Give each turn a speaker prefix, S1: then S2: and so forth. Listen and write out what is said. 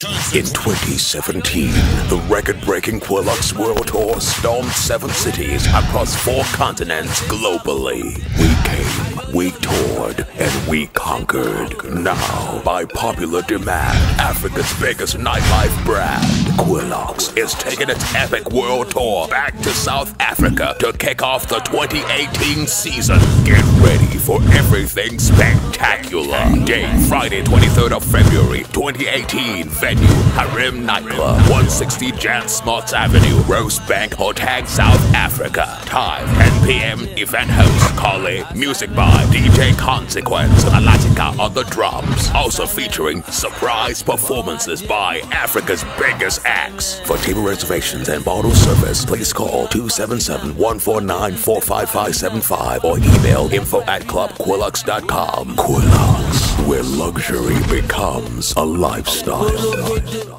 S1: In 2017, the record-breaking Quilox World Tour stormed seven cities across four continents globally. We came, we we conquered. Now, by popular demand, Africa's biggest nightlife brand, Quilox, is taking its epic world tour back to South Africa to kick off the 2018 season. Get ready for everything spectacular. Date Friday, 23rd of February, 2018. Venue Harem Nightclub, 160 Jan Smuts Avenue, Rosebank Hotel, South Africa. Time 10 p.m. Event host Kali. Music by DJ Consequence. Alatica on the drums. Also featuring surprise performances by Africa's biggest acts. For table reservations and bottle service, please call 277-149-45575 or email info at clubquilox.com. Quilox, where luxury becomes a lifestyle.